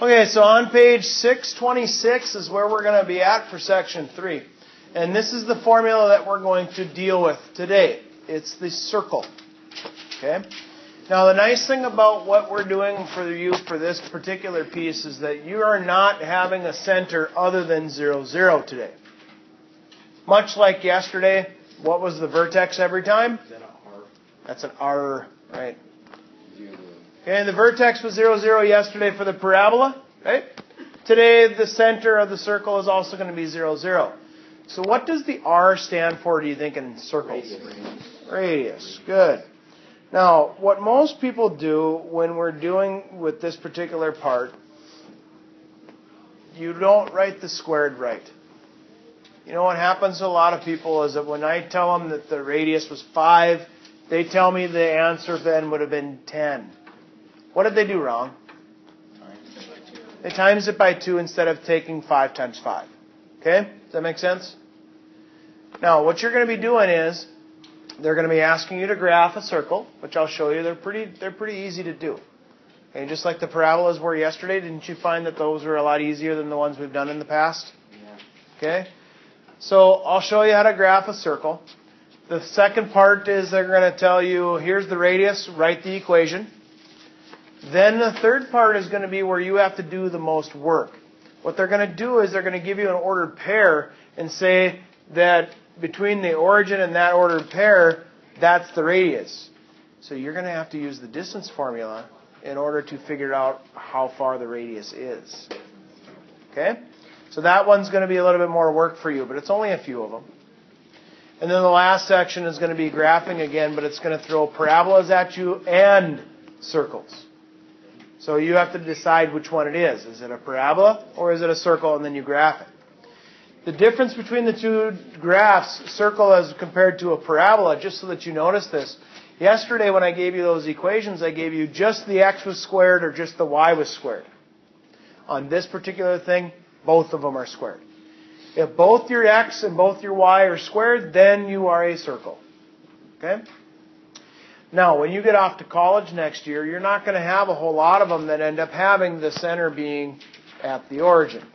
Okay, so on page 626 is where we're going to be at for section 3. And this is the formula that we're going to deal with today. It's the circle. Okay? Now, the nice thing about what we're doing for you for this particular piece is that you are not having a center other than 0, 0 today. Much like yesterday, what was the vertex every time? That's an R, right? Okay, the vertex was 0, 0 yesterday for the parabola, right? Today, the center of the circle is also going to be 0, 0. So what does the R stand for, do you think, in circles? Radius. Radius. Good. Now, what most people do when we're doing with this particular part, you don't write the squared right. You know what happens to a lot of people is that when I tell them that the radius was 5, they tell me the answer then would have been 10. What did they do wrong? They times it by 2 instead of taking 5 times 5. Okay? Does that make sense? Now, what you're going to be doing is they're going to be asking you to graph a circle, which I'll show you. They're pretty they're pretty easy to do. And just like the parabolas were yesterday, didn't you find that those were a lot easier than the ones we've done in the past? Yeah. Okay? So I'll show you how to graph a circle. The second part is they're going to tell you here's the radius, write the equation. Then the third part is going to be where you have to do the most work. What they're going to do is they're going to give you an ordered pair and say that between the origin and that ordered pair, that's the radius. So you're going to have to use the distance formula in order to figure out how far the radius is. Okay? So that one's going to be a little bit more work for you, but it's only a few of them. And then the last section is going to be graphing again, but it's going to throw parabolas at you and circles. So you have to decide which one it is. Is it a parabola or is it a circle and then you graph it? The difference between the two graphs, circle as compared to a parabola, just so that you notice this. Yesterday when I gave you those equations, I gave you just the x was squared or just the y was squared. On this particular thing, both of them are squared. If both your x and both your y are squared, then you are a circle. Okay? Now, when you get off to college next year, you're not going to have a whole lot of them that end up having the center being at the origin.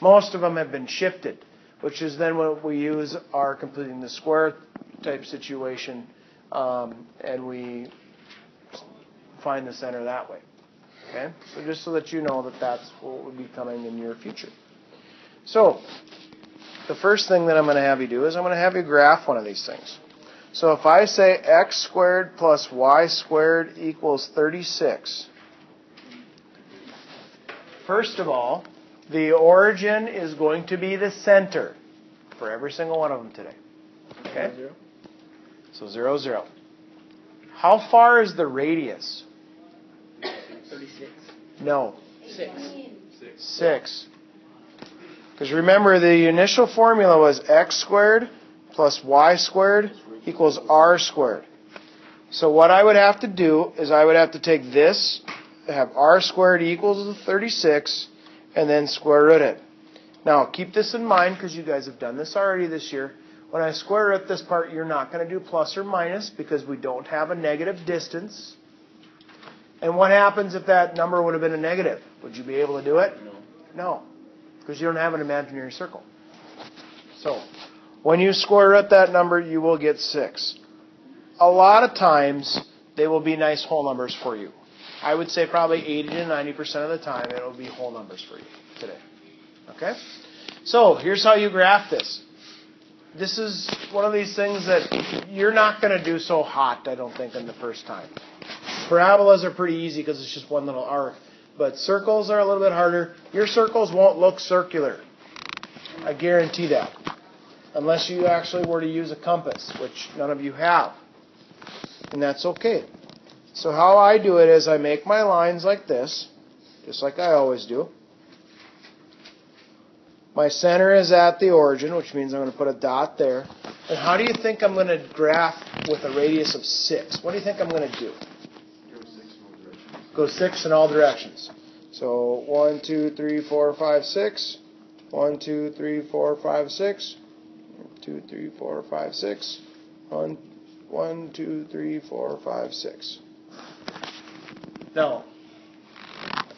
Most of them have been shifted, which is then what we use our completing the square type situation, um, and we find the center that way. Okay? So just so that you know that that's what will be coming in your future. So, the first thing that I'm going to have you do is I'm going to have you graph one of these things. So if I say x squared plus y squared equals 36, first of all, the origin is going to be the center for every single one of them today. Okay? So 0, 0. How far is the radius? 36. No, 6. 6. Because remember, the initial formula was x squared plus y squared equals r squared. So what I would have to do is I would have to take this, have r squared equals 36, and then square root it. Now keep this in mind because you guys have done this already this year. When I square root this part, you're not going to do plus or minus because we don't have a negative distance. And what happens if that number would have been a negative? Would you be able to do it? No. No, because you don't have an imaginary circle. So, when you square root that number, you will get 6. A lot of times, they will be nice whole numbers for you. I would say probably 80 to 90% of the time, it will be whole numbers for you today. Okay? So, here's how you graph this. This is one of these things that you're not going to do so hot, I don't think, in the first time. Parabolas are pretty easy because it's just one little arc. But circles are a little bit harder. Your circles won't look circular. I guarantee that. Unless you actually were to use a compass, which none of you have. And that's okay. So how I do it is I make my lines like this, just like I always do. My center is at the origin, which means I'm going to put a dot there. And how do you think I'm going to graph with a radius of 6? What do you think I'm going to do? Go 6 in all directions. So 1, 2, 3, 4, 5, 6. 1, 2, 3, 4, 5, 6. 2, 3, 4, 5, 6. 1, 1 2, 3, 4, 5, 6. Now,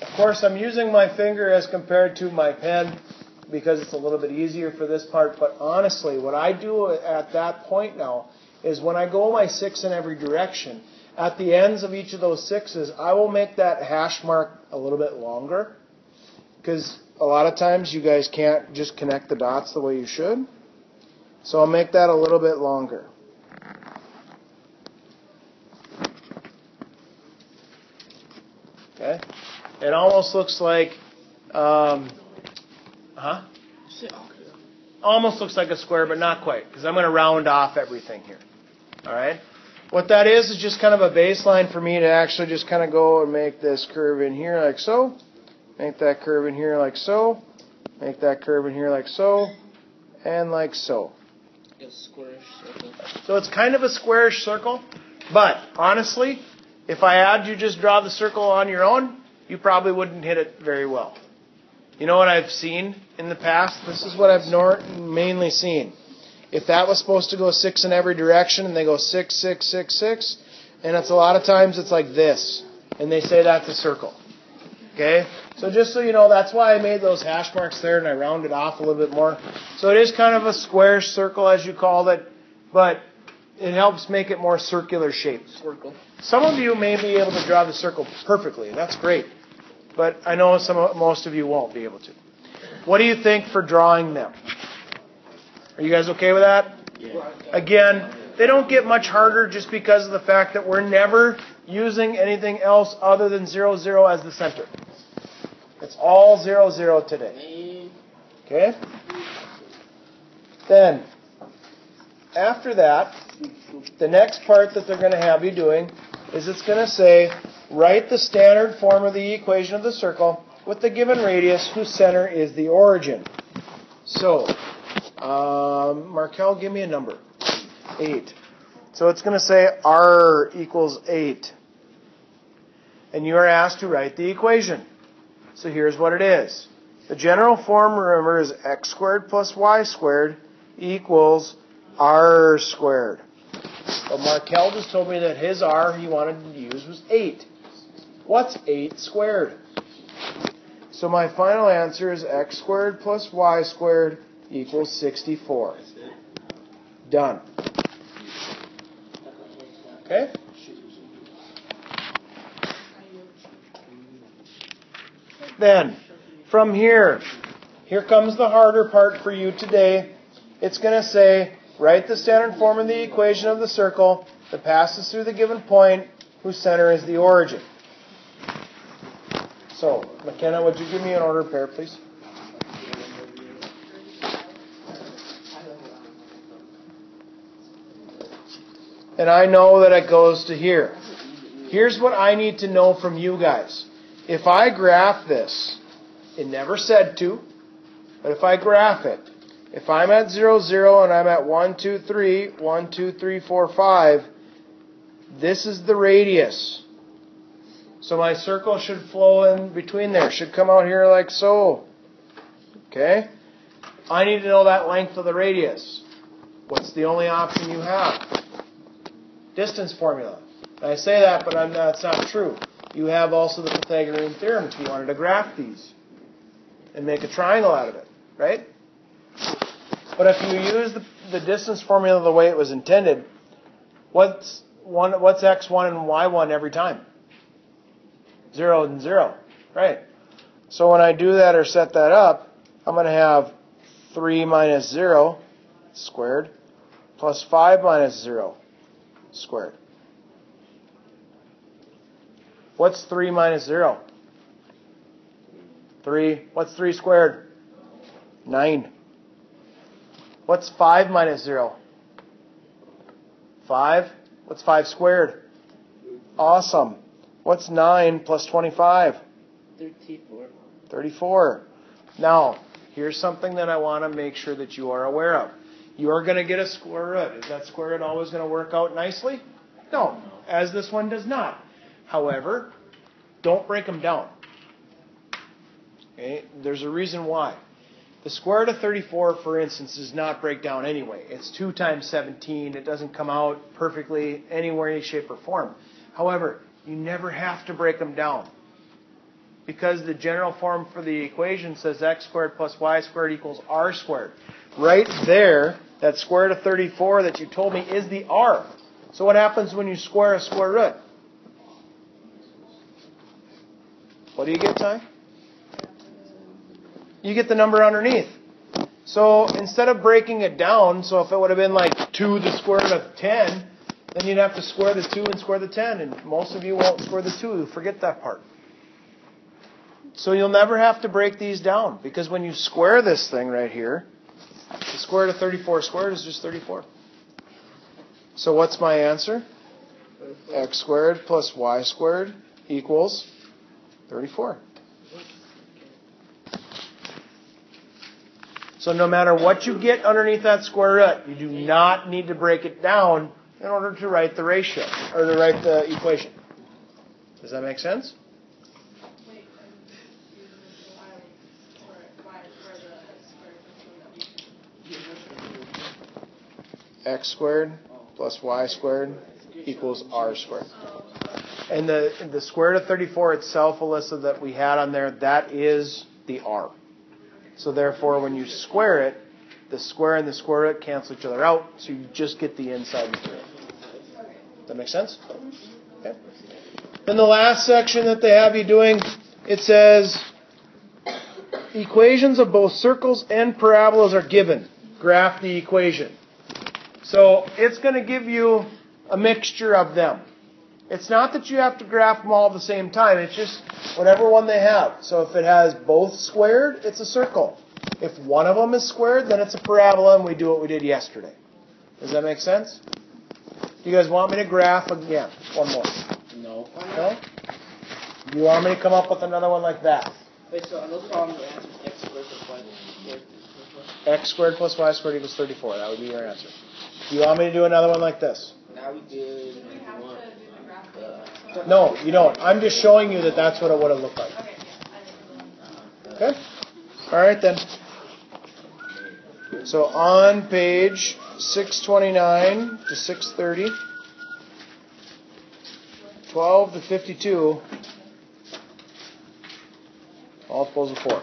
Of course, I'm using my finger as compared to my pen because it's a little bit easier for this part. But honestly, what I do at that point now is when I go my six in every direction, at the ends of each of those sixes, I will make that hash mark a little bit longer because a lot of times you guys can't just connect the dots the way you should. So I'll make that a little bit longer. Okay? It almost looks like, um, huh? Almost looks like a square, but not quite, because I'm going to round off everything here. All right? What that is is just kind of a baseline for me to actually just kind of go and make this curve in here like so. Make that curve in here like so. Make that curve in here like so. And like so. A squarish circle. So it's kind of a squarish circle, but honestly, if I had you just draw the circle on your own, you probably wouldn't hit it very well. You know what I've seen in the past? This is what I've mainly seen. If that was supposed to go six in every direction and they go six, six, six, six, and it's a lot of times it's like this, and they say that's a circle. Okay? So just so you know, that's why I made those hash marks there and I rounded off a little bit more. So it is kind of a square circle as you called it, but it helps make it more circular shaped. Circle. Some of you may be able to draw the circle perfectly. That's great. But I know some most of you won't be able to. What do you think for drawing them? Are you guys okay with that? Yeah. Again, they don't get much harder just because of the fact that we're never using anything else other than 0, 0 as the center. It's all 0, 0 today. Okay? Then, after that, the next part that they're going to have you doing is it's going to say, write the standard form of the equation of the circle with the given radius whose center is the origin. So, um, Markel, give me a number. 8. So it's going to say r equals 8. And you are asked to write the equation. So here's what it is. The general form, remember, is x squared plus y squared equals r squared. But Markel just told me that his r he wanted to use was 8. What's 8 squared? So my final answer is x squared plus y squared equals 64. Done. Okay? Then, from here, here comes the harder part for you today. It's going to say, write the standard form of the equation of the circle that passes through the given point whose center is the origin. So, McKenna, would you give me an order pair, please? And I know that it goes to here. Here's what I need to know from you guys. If I graph this, it never said to, but if I graph it, if I'm at 0, 0 and I'm at 1, 2, 3, 1, 2, 3, 4, 5, this is the radius. So my circle should flow in between there, should come out here like so. Okay? I need to know that length of the radius. What's the only option you have? Distance formula. I say that, but I'm, that's not true. You have also the Pythagorean theorem if you wanted to graph these and make a triangle out of it, right? But if you use the, the distance formula the way it was intended, what's one, what's x1 and y1 every time? Zero and zero, right? So when I do that or set that up, I'm going to have 3 minus 0 squared plus 5 minus 0 squared. What's 3 minus 0? 3. What's 3 squared? 9. What's 5 minus 0? 5. What's 5 squared? Awesome. What's 9 plus 25? 34. 34. Now, here's something that I want to make sure that you are aware of. You are going to get a square root. Is that square root always going to work out nicely? No, as this one does not. However, don't break them down. Okay? There's a reason why. The square root of 34, for instance, does not break down anyway. It's 2 times 17. It doesn't come out perfectly anywhere, any shape, or form. However, you never have to break them down. because the general form for the equation says x squared plus y squared equals r squared. Right there, that square root of 34 that you told me is the r. So what happens when you square a square root? What do you get, Ty? You get the number underneath. So instead of breaking it down, so if it would have been like 2 the square root of 10, then you'd have to square the 2 and square the 10, and most of you won't square the 2. Forget that part. So you'll never have to break these down, because when you square this thing right here, the square root of 34 squared is just 34. So what's my answer? x squared plus y squared equals 34. So no matter what you get underneath that square root, you do not need to break it down in order to write the ratio or to write the equation. Does that make sense? X squared plus y squared equals r squared. And the the square root of 34 itself, Alyssa, that we had on there, that is the r. So therefore, when you square it, the square and the square root cancel each other out, so you just get the inside material. That makes sense? Okay. Then the last section that they have you doing, it says equations of both circles and parabolas are given. Graph the equation. So it's going to give you a mixture of them. It's not that you have to graph them all at the same time. It's just whatever one they have. So if it has both squared, it's a circle. If one of them is squared, then it's a parabola, and we do what we did yesterday. Does that make sense? Do you guys want me to graph again? One more. No. No? Do you want me to come up with another one like that? Wait, so on those problems, the answer is x squared plus y squared equals X squared plus y squared equals 34. That would be your answer. Do you want me to do another one like this? Now we did. We have one. to do the graph of it. No, you don't. I'm just showing you that that's what it would have looked like. Okay? All right then. So on page 629 to 630, 12 to 52, all opposed to 4.